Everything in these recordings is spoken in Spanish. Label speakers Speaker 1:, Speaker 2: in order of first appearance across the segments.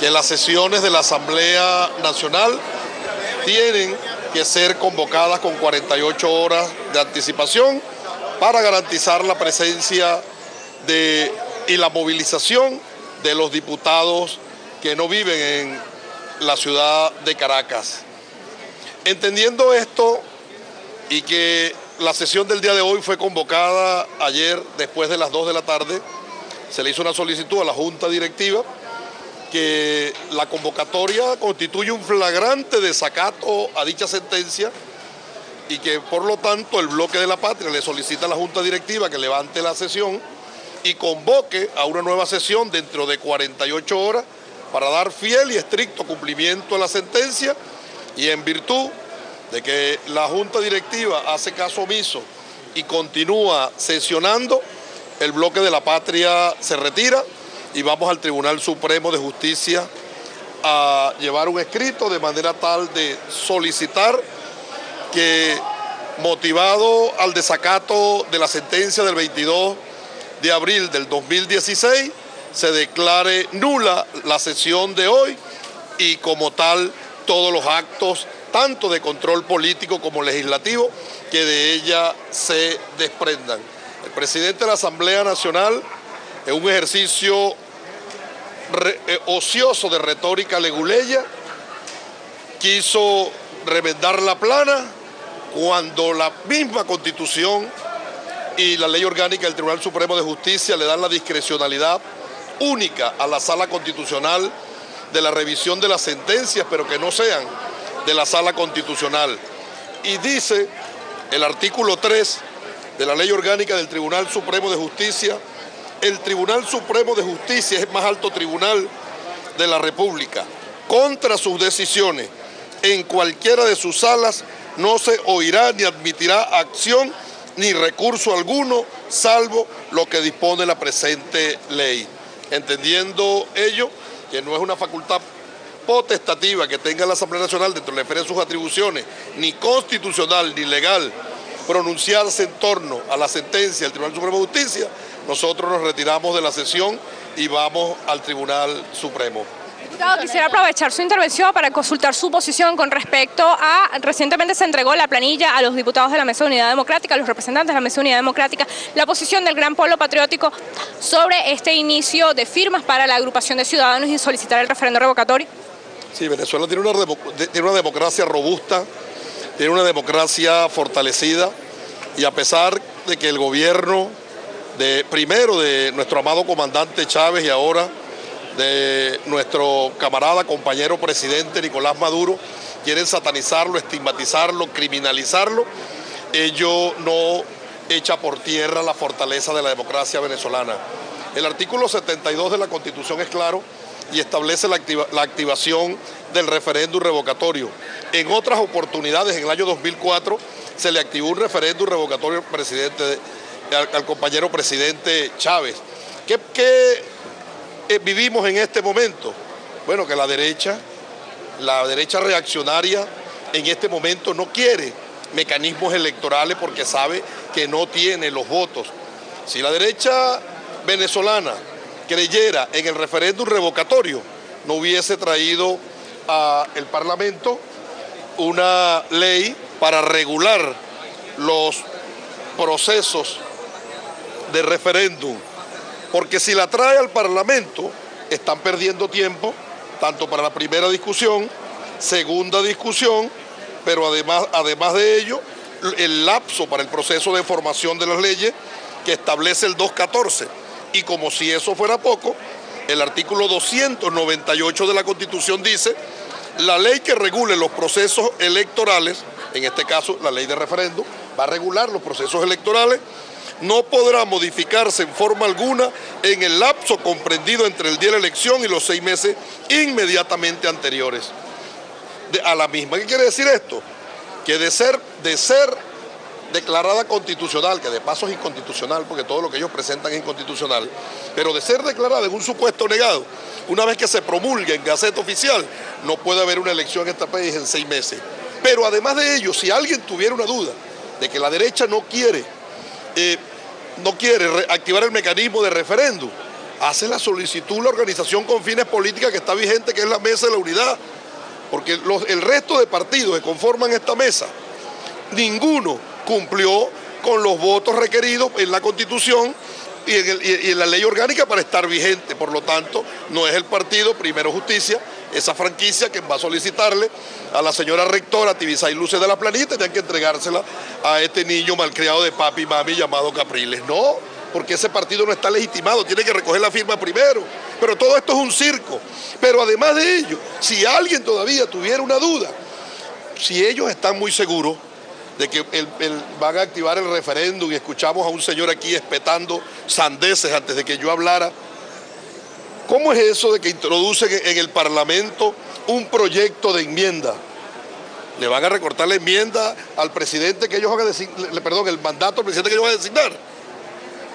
Speaker 1: que las sesiones de la Asamblea Nacional tienen que ser convocadas con 48 horas de anticipación para garantizar la presencia de, y la movilización de los diputados que no viven en la ciudad de Caracas. Entendiendo esto y que la sesión del día de hoy fue convocada ayer después de las 2 de la tarde, se le hizo una solicitud a la Junta Directiva que la convocatoria constituye un flagrante desacato a dicha sentencia y que por lo tanto el bloque de la patria le solicita a la Junta Directiva que levante la sesión y convoque a una nueva sesión dentro de 48 horas para dar fiel y estricto cumplimiento a la sentencia y en virtud de que la Junta Directiva hace caso omiso y continúa sesionando, el bloque de la patria se retira y vamos al Tribunal Supremo de Justicia a llevar un escrito de manera tal de solicitar que motivado al desacato de la sentencia del 22 de abril del 2016, se declare nula la sesión de hoy y como tal todos los actos, tanto de control político como legislativo, que de ella se desprendan. El presidente de la Asamblea Nacional, en un ejercicio eh, ocioso de retórica leguleya, quiso remendar la plana cuando la misma constitución y la ley orgánica del Tribunal Supremo de Justicia le dan la discrecionalidad única a la sala constitucional de la revisión de las sentencias, pero que no sean de la sala constitucional. Y dice el artículo 3 de la ley orgánica del Tribunal Supremo de Justicia, el Tribunal Supremo de Justicia es el más alto tribunal de la República. Contra sus decisiones, en cualquiera de sus salas, no se oirá ni admitirá acción ni recurso alguno, salvo lo que dispone la presente ley. Entendiendo ello, que no es una facultad potestativa que tenga la Asamblea Nacional dentro de la sus atribuciones, ni constitucional ni legal, pronunciarse en torno a la sentencia del Tribunal Supremo de Justicia, nosotros nos retiramos de la sesión y vamos al Tribunal Supremo.
Speaker 2: Diputado, quisiera aprovechar su intervención para consultar su posición con respecto a, recientemente se entregó la planilla a los diputados de la Mesa de Unidad Democrática, a los representantes de la Mesa de Unidad Democrática, la posición del Gran Polo Patriótico sobre este inicio de firmas para la agrupación de ciudadanos y solicitar el referendo revocatorio.
Speaker 1: Sí, Venezuela tiene una, tiene una democracia robusta, tiene una democracia fortalecida y a pesar de que el gobierno de primero de nuestro amado comandante Chávez y ahora de nuestro camarada, compañero presidente Nicolás Maduro, quieren satanizarlo, estigmatizarlo, criminalizarlo, ello no echa por tierra la fortaleza de la democracia venezolana. El artículo 72 de la Constitución es claro y establece la, activación del referéndum revocatorio. En otras oportunidades, en el año 2004, se le activó un referéndum revocatorio al, compañero presidente Chávez. ¿Qué, qué eh, vivimos en este momento? Bueno, que la derecha, la derecha reaccionaria en este momento no quiere mecanismos electorales porque sabe que no tiene los votos. Si la derecha venezolana creyera en el referéndum revocatorio, no hubiese traído al Parlamento una ley para regular los procesos de referéndum porque si la trae al Parlamento, están perdiendo tiempo, tanto para la primera discusión, segunda discusión, pero además, además de ello, el lapso para el proceso de formación de las leyes que establece el 214. Y como si eso fuera poco, el artículo 298 de la Constitución dice, la ley que regule los procesos electorales, en este caso la ley de referéndum, va a regular los procesos electorales no podrá modificarse en forma alguna en el lapso comprendido entre el día de la elección y los seis meses inmediatamente anteriores a la misma. ¿Qué quiere decir esto? Que de ser, de ser declarada constitucional, que de paso es inconstitucional, porque todo lo que ellos presentan es inconstitucional, pero de ser declarada en un supuesto negado, una vez que se promulgue en Gaceta Oficial, no puede haber una elección en este país en seis meses. Pero además de ello, si alguien tuviera una duda de que la derecha no quiere eh, no quiere activar el mecanismo de referéndum, hace la solicitud la organización con fines políticas que está vigente, que es la Mesa de la Unidad. Porque el resto de partidos que conforman esta mesa, ninguno cumplió con los votos requeridos en la Constitución y en, la ley orgánica para estar vigente. Por lo tanto, no es el partido Primero Justicia, esa franquicia que va a solicitarle a la señora rectora Tibisay Luces de la Planita, tenían que entregársela a este niño malcriado de papi y mami llamado Capriles. No, porque ese partido no está legitimado, tiene que recoger la firma primero. Pero todo esto es un circo. Pero además de ello, si alguien todavía tuviera una duda, si ellos están muy seguros de que van a activar el referéndum y escuchamos a un señor aquí espetando sandeces antes de que yo hablara, ¿cómo es eso de que introducen en el Parlamento un proyecto de enmienda? Le van a recortar la enmienda al presidente que ellos van a designar, perdón, el mandato al presidente que ellos van a designar.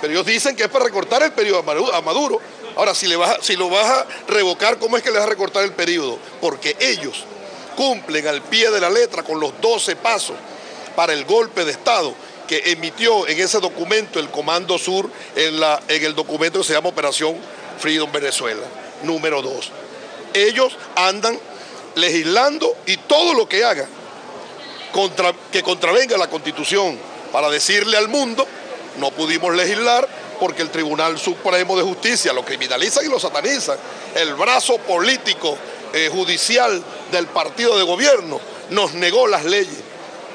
Speaker 1: Pero ellos dicen que es para recortar el periodo a Maduro. Ahora, si, le si lo vas a revocar, ¿cómo es que le vas a recortar el periodo? Porque ellos cumplen al pie de la letra con los 12 pasos para el golpe de Estado que emitió en ese documento el Comando Sur en, la, en el documento que se llama Operación Freedom Venezuela, número 2. Ellos andan legislando y todo lo que haga contra, que contravenga la Constitución para decirle al mundo, no pudimos legislar porque el Tribunal Supremo de Justicia lo criminaliza y lo sataniza. El brazo político eh, judicial del partido de gobierno nos negó las leyes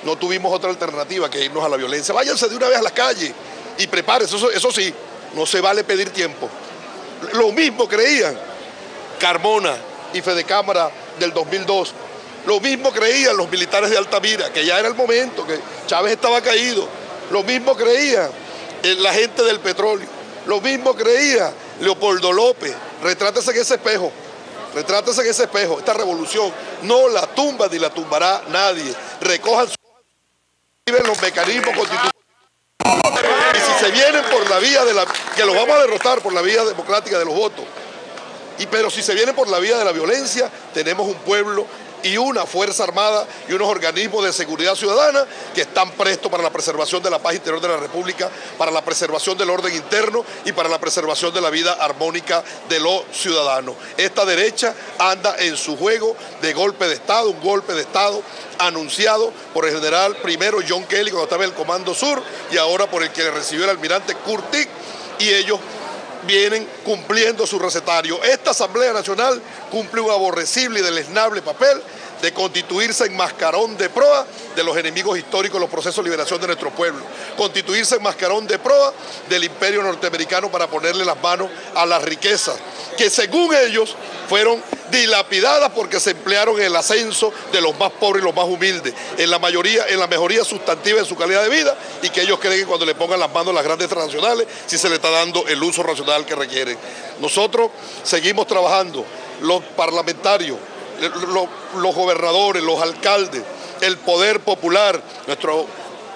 Speaker 1: no tuvimos otra alternativa que irnos a la violencia. Váyanse de una vez a la calle y prepárense, eso, eso sí, no se vale pedir tiempo. Lo mismo creían Carmona y Fede Cámara del 2002. Lo mismo creían los militares de Altamira, que ya era el momento, que Chávez estaba caído. Lo mismo creía la gente del petróleo. Lo mismo creía Leopoldo López. Retrátese en ese espejo. Retrátese en ese espejo. Esta revolución no la tumba ni la tumbará nadie. Recojan su los mecanismos constitucionales. Y si se vienen por la vía de la... que los vamos a derrotar por la vía democrática de los votos. Y pero si se vienen por la vía de la violencia, tenemos un pueblo y una Fuerza Armada y unos organismos de seguridad ciudadana que están prestos para la preservación de la paz interior de la República, para la preservación del orden interno y para la preservación de la vida armónica de los ciudadanos. Esta derecha anda en su juego de golpe de Estado, un golpe de Estado anunciado por el general primero John Kelly cuando estaba en el Comando Sur y ahora por el que le recibió el almirante Kurtik y ellos vienen cumpliendo su recetario. Esta Asamblea Nacional cumple un aborrecible y deleznable papel de constituirse en mascarón de proa de los enemigos históricos de los procesos de liberación de nuestro pueblo, constituirse en mascarón de proa del imperio norteamericano para ponerle las manos a las riquezas, que según ellos fueron dilapidadas porque se emplearon en el ascenso de los más pobres y los más humildes, en la mayoría, en la mejoría sustantiva de su calidad de vida y que ellos creen que cuando le pongan las manos a las grandes transnacionales, si se le está dando el uso racional que requieren. Nosotros seguimos trabajando, los parlamentarios, los, gobernadores, los alcaldes, el poder popular, nuestro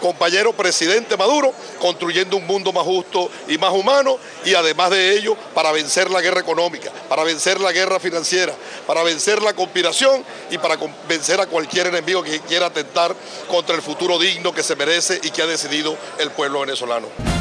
Speaker 1: compañero presidente Maduro, construyendo un mundo más justo y más humano y además de ello para vencer la guerra económica, para vencer la guerra financiera, para vencer la conspiración y para vencer a cualquier enemigo que quiera atentar contra el futuro digno que se merece y que ha decidido el pueblo venezolano.